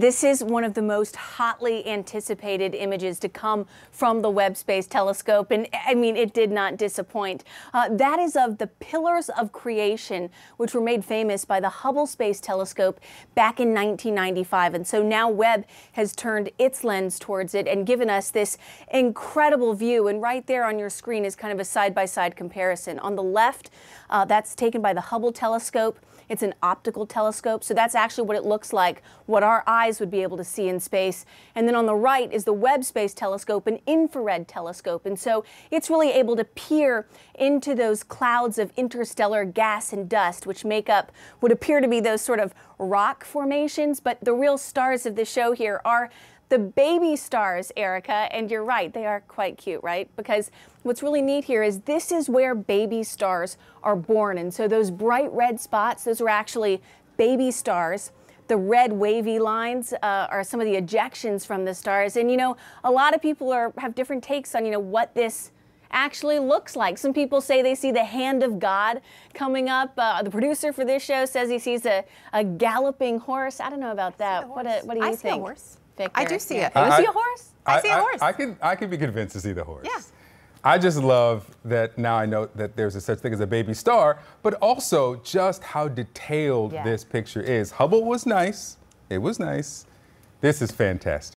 This is one of the most hotly anticipated images to come from the Webb Space Telescope, and I mean, it did not disappoint. Uh, that is of the Pillars of Creation, which were made famous by the Hubble Space Telescope back in 1995. And so now Webb has turned its lens towards it and given us this incredible view. And right there on your screen is kind of a side by side comparison. On the left, uh, that's taken by the Hubble telescope. It's an optical telescope, so that's actually what it looks like, what our eyes would be able to see in space. And then on the right is the Webb Space Telescope, an infrared telescope. And so it's really able to peer into those clouds of interstellar gas and dust, which make up what appear to be those sort of rock formations. But the real stars of the show here are the baby stars, Erica, and you're right, they are quite cute, right? Because what's really neat here is this is where baby stars are born. And so those bright red spots, those are actually baby stars. The red wavy lines uh, are some of the ejections from the stars. And you know, a lot of people are have different takes on, you know, what this actually looks like. Some people say they see the hand of God coming up. Uh, the producer for this show says he sees a, a galloping horse. I don't know about that. What, a, what do you I think? See a horse. Victor? I do see yeah. it. You I- see a horse? I see a horse. I, can I can be convinced to see the horse. Yeah. I just love that now I know that there's a such thing as a baby star, but also just how detailed Yeah. this picture is. Hubble was nice. It was nice. This is fantastic.